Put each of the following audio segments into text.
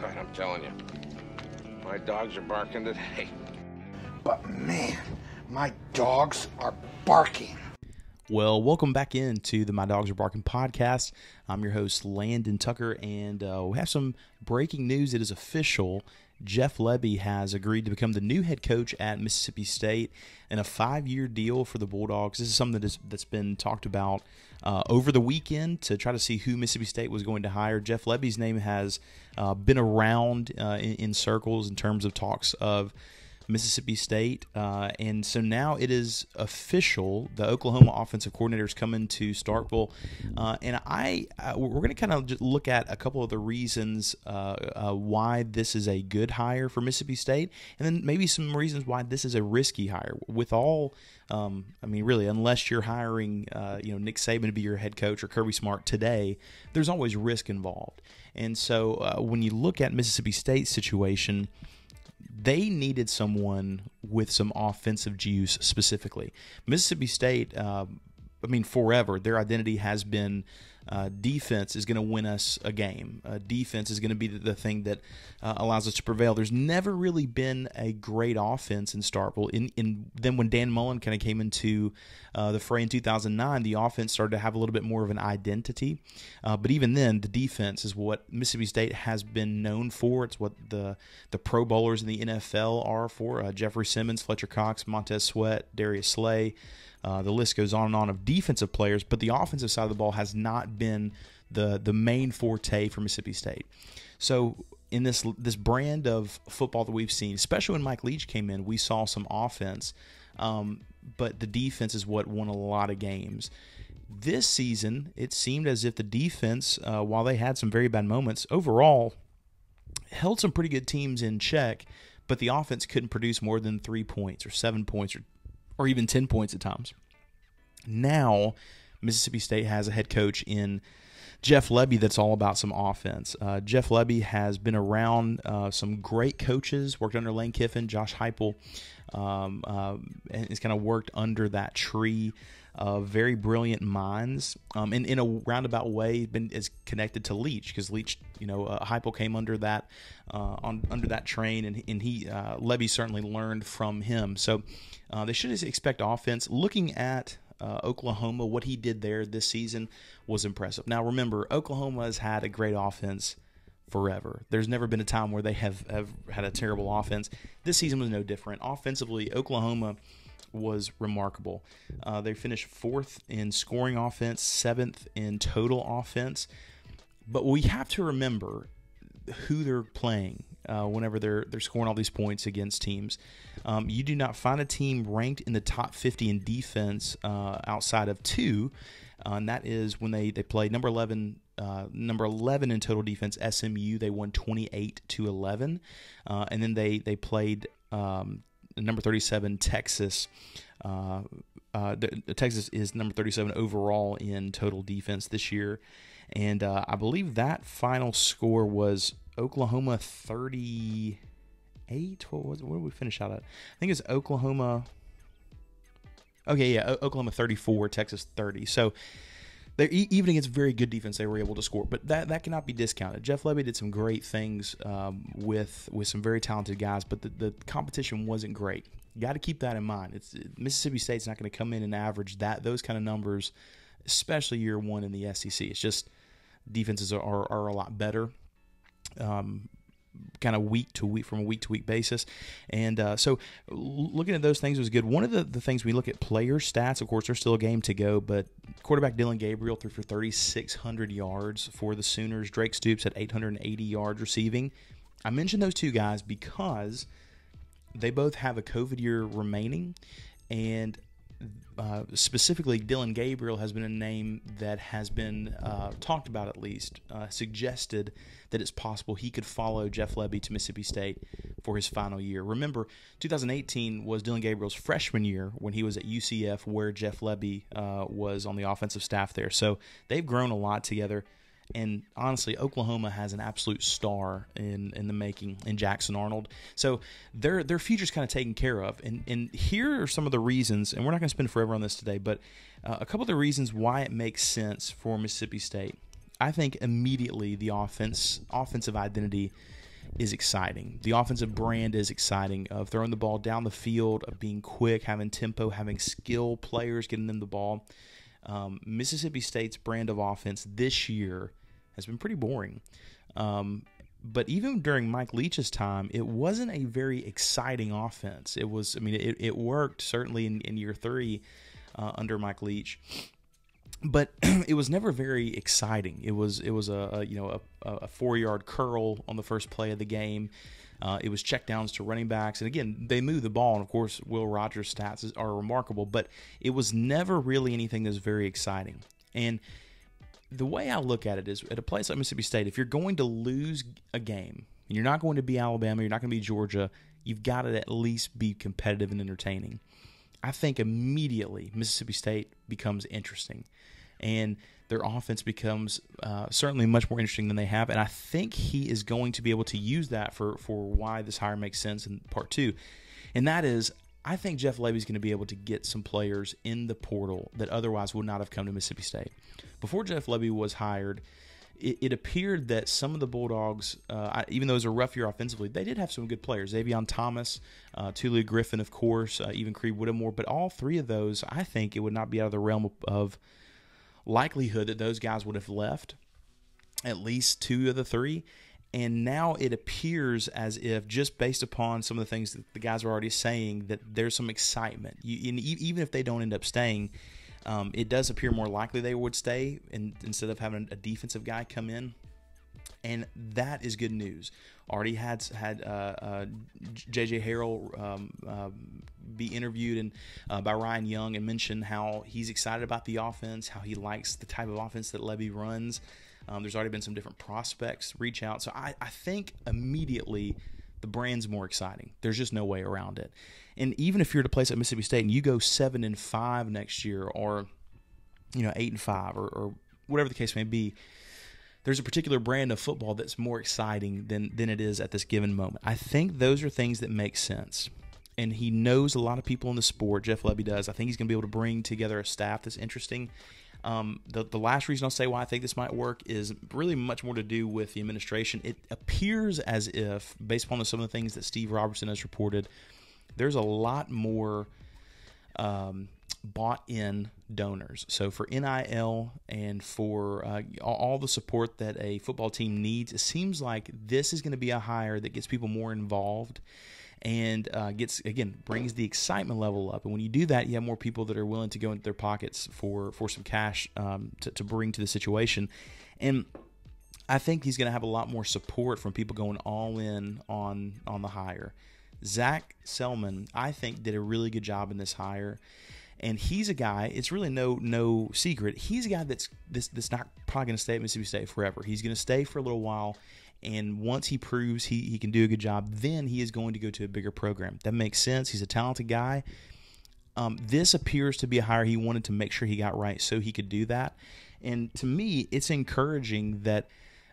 God, I'm telling you, my dogs are barking today. But man, my dogs are barking. Well, welcome back into the My Dawgs Are Barking podcast. I'm your host, Landon Tucker, and uh, we have some breaking news. It is official. Jeff Lebby has agreed to become the new head coach at Mississippi State in a five year deal for the Bulldogs. This is something that is, that's been talked about uh, over the weekend to try to see who Mississippi State was going to hire. Jeff Lebby's name has uh, been around uh, in, in circles in terms of talks of Mississippi State. Uh, and so now it is official. The Oklahoma offensive coordinator is coming to Starkville. Uh, and I, uh, we're going to kind of look at a couple of the reasons uh, uh, why this is a good hire for Mississippi State, and then maybe some reasons why this is a risky hire. With all, um, I mean, really, unless you're hiring, uh, you know, Nick Saban to be your head coach or Kirby Smart today, there's always risk involved. And so when you look at Mississippi State's situation, they needed someone with some offensive juice specifically. Mississippi State, uh, I mean, forever, their identity has been uh, defense is going to win us a game. Uh, defense is going to be the, thing that uh, allows us to prevail. There's never really been a great offense in Starkville. In, in then when Dan Mullen kind of came into uh, the fray in 2009, the offense started to have a little bit more of an identity. Uh, but even then, the defense is what Mississippi State has been known for. It's what the the Pro Bowlers in the NFL are for. Uh, Jeffrey Simmons, Fletcher Cox, Montez Sweat, Darius Slay. Uh, the list goes on and on of defensive players, but the offensive side of the ball has not been the the main forte for Mississippi State. So in this this brand of football that we've seen, especially when Mike Leach came in, we saw some offense, um, but the defense is what won a lot of games. This season, it seemed as if the defense, uh, while they had some very bad moments, overall held some pretty good teams in check, but the offense couldn't produce more than three points or seven points or or even 10 points at times. Now, Mississippi State has a head coach in Jeff Lebby that's all about some offense. Uh, Jeff Lebby has been around uh, some great coaches, worked under Lane Kiffin, Josh Heupel, um, uh, and has kind of worked under that tree of very brilliant minds. Um, and in a roundabout way, been is connected to Leach because Leach, you know, uh, Heupel came under that uh, on under that train, and and he uh, Lebby certainly learned from him. So uh, they should expect offense. Looking at uh, Oklahoma, what he did there this season was impressive. Now remember, Oklahoma has had a great offense forever. There's never been a time where they have, have had a terrible offense. This season was no different. Offensively, Oklahoma was remarkable. Uh, they finished fourth in scoring offense, seventh in total offense. But we have to remember who they're playing uh, whenever they're they're scoring all these points against teams. Um, you do not find a team ranked in the top 50 in defense uh, outside of two, uh, and that is when they they play number 11. Uh, number 11 in total defense, SMU. They won 28 to 11, uh, and then they they played um, number 37 Texas. Uh, Texas is number 37 overall in total defense this year, and I believe that final score was Oklahoma 38. What was it? What did we finish out at? I think it's Oklahoma. Okay, yeah, Oklahoma 34, Texas 30. So they're, even against very good defense, they were able to score. But that, that cannot be discounted. Jeff Lebby did some great things um, with with some very talented guys, but the, the competition wasn't great. You got to keep that in mind. It's Mississippi State's not going to come in and average that those kind of numbers, especially year one in the SEC. It's just defenses are, are a lot better um, kind of week to week from a week to week basis. And uh, so looking at those things was good. One of the, the things we look at player stats, of course, there's still a game to go, but quarterback Dillon Gabriel threw for 3,600 yards for the Sooners. Drake Stoops at 880 yards receiving. I mentioned those two guys because they both have a COVID year remaining. And uh, specifically, Dillon Gabriel has been a name that has been uh, talked about at least, uh, suggested that it's possible he could follow Jeff Lebby to Mississippi State for his final year. Remember, 2018 was Dillon Gabriel's freshman year when he was at UCF, where Jeff Lebby uh, was on the offensive staff there. So they've grown a lot together. And honestly, Oklahoma has an absolute star in, in the making in Jackson Arnold. So their their future's kind of taken care of. And and here are some of the reasons, and we're not going to spend forever on this today, but uh, a couple of the reasons why it makes sense for Mississippi State. I think immediately the offense offensive identity is exciting. The offensive brand is exciting of throwing the ball down the field, of being quick, having tempo, having skill players getting them the ball. Um, Mississippi State's brand of offense this year has been pretty boring. Um, but even during Mike Leach's time, it wasn't a very exciting offense. It was, I mean, it, it worked certainly in, in year three uh, under Mike Leach, but it was never very exciting. It was it was a, a you know a, a four yard curl on the first play of the game. Uh, it was checkdowns to running backs, and again, they move the ball. And of course, Will Rogers' stats are remarkable, but it was never really anything that was very exciting. And the way I look at it is, at a place like Mississippi State, if you're going to lose a game, and you're not going to be Alabama, you're not going to be Georgia, you've got to at least be competitive and entertaining. I think immediately Mississippi State becomes interesting, and their offense becomes uh, certainly much more interesting than they have. And I think he is going to be able to use that for for why this hire makes sense in part two, and that is. I think Jeff Lebby's going to be able to get some players in the portal that otherwise would not have come to Mississippi State. Before Jeff Lebby was hired, it, it, appeared that some of the Bulldogs, uh, even though it was a rough year offensively, they did have some good players. Avion Thomas, uh, Tulu Griffin, of course, uh, even Creed Whittemore. But all three of those, I think it would not be out of the realm of, of likelihood that those guys would have left, at least two of the three. And now it appears as if, just based upon some of the things that the guys are already saying, that there's some excitement. You, even if they don't end up staying, um, it does appear more likely they would stay in, instead of having a defensive guy come in. And that is good news. Already had had uh, uh, J.J. Harrell um, uh, be interviewed and uh, by Ryan Young and mention how he's excited about the offense, how he likes the type of offense that Lebby runs. Um, there's already been some different prospects reach out, so I, I think immediately the brand's more exciting. There's just no way around it. And even if you're at a place at Mississippi State and you go seven and five next year, or you know eight and five, or, or whatever the case may be, there's a particular brand of football that's more exciting than than it is at this given moment. I think those are things that make sense. And he knows a lot of people in the sport. Jeff Lebby does. I think he's going to be able to bring together a staff that's interesting. Um, the, the last reason I'll say why I think this might work is really much more to do with the administration. It appears as if, based upon some of the things that Steve Robertson has reported, there's a lot more um, bought in donors. So for NIL and for uh, all the support that a football team needs, it seems like this is going to be a hire that gets people more involved and uh, gets again brings the excitement level up. And when you do that, you have more people that are willing to go into their pockets for for some cash um, to, to bring to the situation. And I think he's going to have a lot more support from people going all in on on the hire. Zac Selmon, I think, did a really good job in this hire. And he's a guy. It's really no no secret. He's a guy that's this that's not probably going to stay at Mississippi State forever. He's going to stay for a little while, and once he proves he he can do a good job, then he is going to go to a bigger program. That makes sense. He's a talented guy. Um, this appears to be a hire he wanted to make sure he got right, so he could do that. And to me, it's encouraging that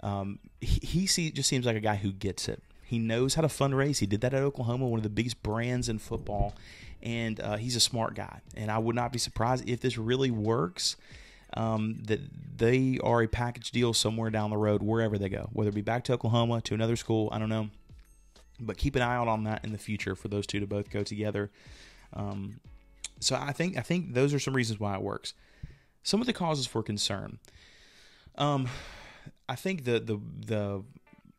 um, he, he see, just seems like a guy who gets it. He knows how to fundraise. He did that at Oklahoma, one of the biggest brands in football, and uh, he's a smart guy. And I would not be surprised if this really works. Um, that they are a package deal somewhere down the road, wherever they go, whether it be back to Oklahoma, to another school, I don't know. But keep an eye out on that in the future for those two to both go together. Um, so I think I think those are some reasons why it works. Some of the causes for concern. Um, I think the the the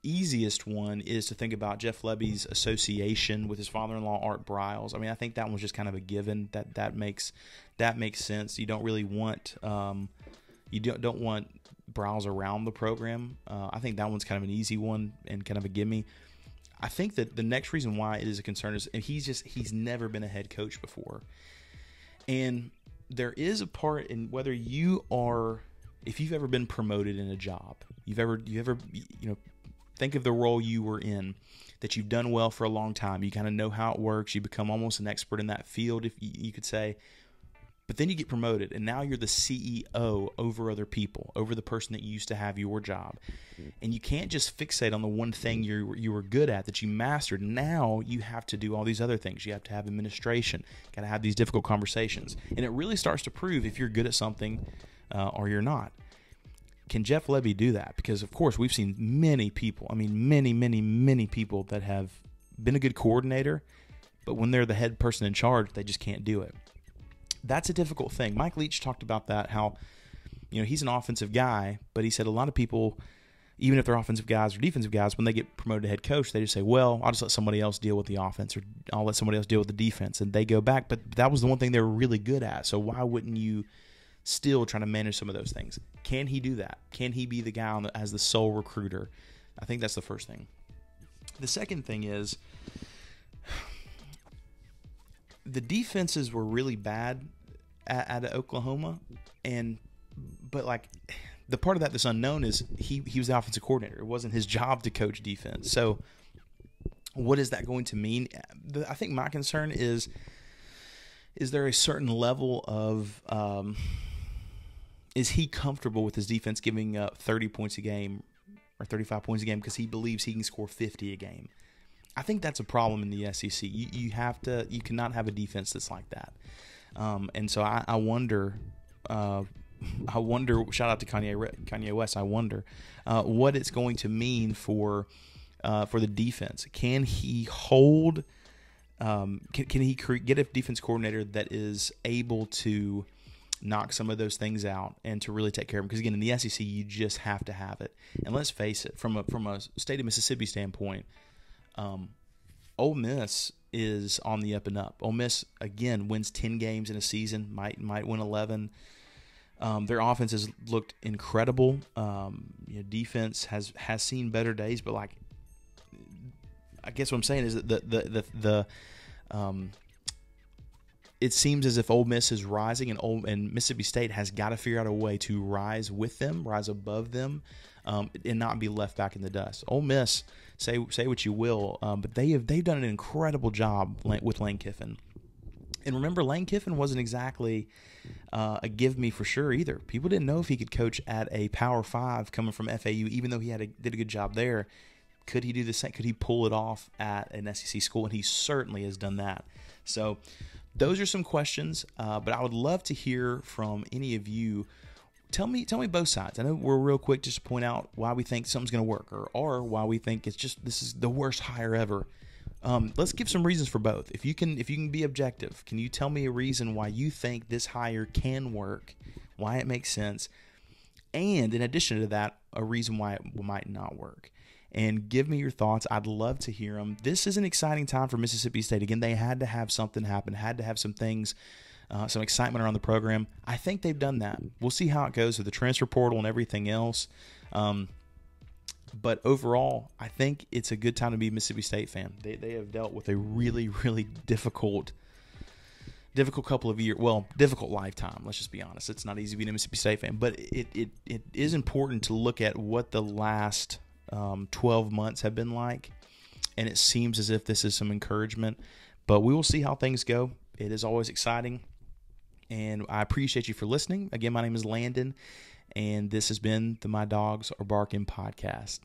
easiest one is to think about Jeff Lebby's association with his father-in-law Art Briles. I mean, I think that one's just kind of a given. That that makes that makes sense. You don't really want um, you don't don't want Briles around the program. Uh, I think that one's kind of an easy one and kind of a gimme. I think that the next reason why it is a concern is he's just he's never been a head coach before, and there is a part in whether you are if you've ever been promoted in a job, you've ever you ever you know think of the role you were in that you've done well for a long time. You kind of know how it works. You become almost an expert in that field, if you, could say. But then you get promoted, and now you're the CEO over other people, over the person that used to have your job. And you can't just fixate on the one thing you you were good at that you mastered. Now you have to do all these other things. You have to have administration. Got to have these difficult conversations, and it really starts to prove if you're good at something uh, or you're not can Jeff Lebby do that? Because of course we've seen many people. I mean, many, many, many people that have been a good coordinator, but when they're the head person in charge, they just can't do it. That's a difficult thing. Mike Leach talked about that. How you know he's an offensive guy, but he said a lot of people, even if they're offensive guys or defensive guys, when they get promoted to head coach, they just say, "Well, I'll just let somebody else deal with the offense, or I'll let somebody else deal with the defense," and they go back. But that was the one thing they were really good at. So why wouldn't you? still trying to manage some of those things. Can he do that? Can he be the guy the, as the sole recruiter? I think that's the first thing. The second thing is the defenses were really bad at, at Oklahoma, and but like the part of that that's unknown is he he was the offensive coordinator. It wasn't his job to coach defense. So what is that going to mean? I think my concern is is there a certain level of um, is he comfortable with his defense giving up 30 points a game or 35 points a game because he believes he can score 50 a game? I think that's a problem in the SEC. You, you have to, you cannot have a defense that's like that. Um, and so I, I wonder, uh, I wonder. Shout out to Kanye Kanye West. I wonder uh, what it's going to mean for uh, for the defense. Can he hold? Um, can, can he cre- get a defense coordinator that is able to knock some of those things out and to really take care of them. Because again, in the SEC, you just have to have it. And let's face it, from a from a state of Mississippi standpoint, um, Ole Miss is on the up and up. Ole Miss again wins ten games in a season, might might win eleven. Um, their offense has looked incredible. Um, you know, defense has has seen better days, but like, I guess what I'm saying is that the the the, the um, it seems as if Ole Miss is rising, and Ole, and Mississippi State has got to figure out a way to rise with them, rise above them, um, and not be left back in the dust. Ole Miss, say say what you will, um, but they have they've done an incredible job with Lane Kiffin. And remember, Lane Kiffin wasn't exactly uh, a give me for sure either. People didn't know if he could coach at a Power Five coming from FAU, even though he had a, did a good job there. Could he do the same? Could he pull it off at an SEC school? And he certainly has done that. So those are some questions, uh, but I would love to hear from any of you. Tell me, tell me both sides. I know we're real quick just to point out why we think something's going to work, or or why we think it's just this is the worst hire ever. Um, let's give some reasons for both. If you can, if you can be objective, can you tell me a reason why you think this hire can work, why it makes sense, and in addition to that, a reason why it might not work? And give me your thoughts. I'd love to hear them. This is an exciting time for Mississippi State. Again, they had to have something happen, had to have some things, uh, some excitement around the program. I think they've done that. We'll see how it goes with the transfer portal and everything else. Um, but overall, I think it's a good time to be a Mississippi State fan. They, they have dealt with a really, really difficult difficult couple of years. Well, difficult lifetime. Let's just be honest. It's not easy being a Mississippi State fan, but it, it, it is important to look at what the last um, 12 months have been like. And it seems as if this is some encouragement. But we will see how things go. It is always exciting. And I appreciate you for listening. Again, my name is Landon, and this has been the My Dawgs Are Barking podcast.